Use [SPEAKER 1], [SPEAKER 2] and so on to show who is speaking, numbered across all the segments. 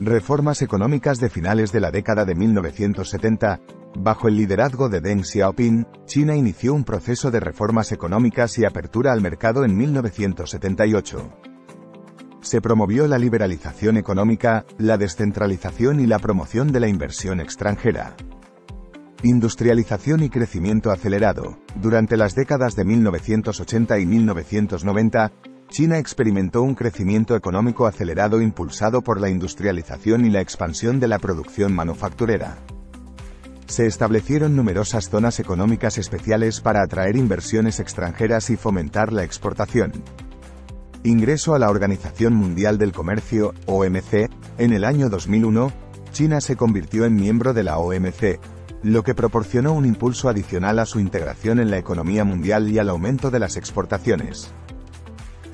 [SPEAKER 1] Reformas económicas de finales de la década de 1970, bajo el liderazgo de Deng Xiaoping, China inició un proceso de reformas económicas y apertura al mercado en 1978. Se promovió la liberalización económica, la descentralización y la promoción de la inversión extranjera. Industrialización y crecimiento acelerado. Durante las décadas de 1980 y 1990, China experimentó un crecimiento económico acelerado impulsado por la industrialización y la expansión de la producción manufacturera. Se establecieron numerosas zonas económicas especiales para atraer inversiones extranjeras y fomentar la exportación. Ingreso a la Organización Mundial del Comercio, OMC, en el año 2001, China se convirtió en miembro de la OMC, lo que proporcionó un impulso adicional a su integración en la economía mundial y al aumento de las exportaciones.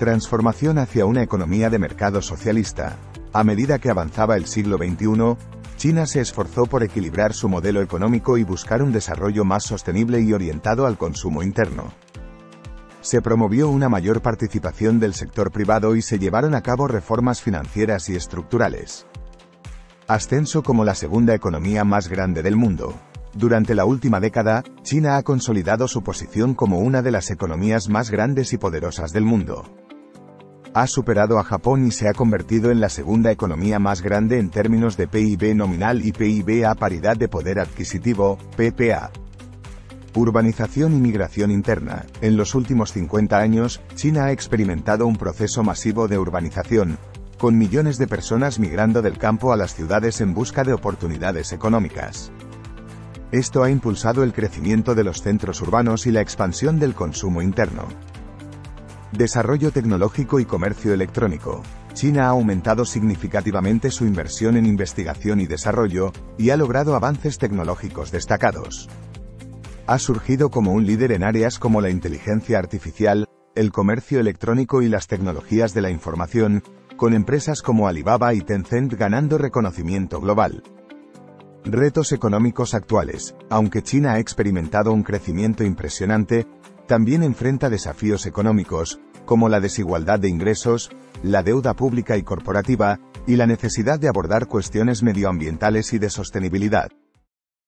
[SPEAKER 1] Transformación hacia una economía de mercado socialista. A medida que avanzaba el siglo XXI, China se esforzó por equilibrar su modelo económico y buscar un desarrollo más sostenible y orientado al consumo interno. Se promovió una mayor participación del sector privado y se llevaron a cabo reformas financieras y estructurales. Ascenso como la segunda economía más grande del mundo. Durante la última década, China ha consolidado su posición como una de las economías más grandes y poderosas del mundo. Ha superado a Japón y se ha convertido en la segunda economía más grande en términos de PIB nominal y PIB a paridad de poder adquisitivo, PPA. Urbanización y migración interna. En los últimos 50 años, China ha experimentado un proceso masivo de urbanización, con millones de personas migrando del campo a las ciudades en busca de oportunidades económicas. Esto ha impulsado el crecimiento de los centros urbanos y la expansión del consumo interno. Desarrollo tecnológico y comercio electrónico. China ha aumentado significativamente su inversión en investigación y desarrollo, y ha logrado avances tecnológicos destacados. Ha surgido como un líder en áreas como la inteligencia artificial, el comercio electrónico y las tecnologías de la información, con empresas como Alibaba y Tencent ganando reconocimiento global. Retos económicos actuales. Aunque China ha experimentado un crecimiento impresionante, también enfrenta desafíos económicos, como la desigualdad de ingresos, la deuda pública y corporativa, y la necesidad de abordar cuestiones medioambientales y de sostenibilidad.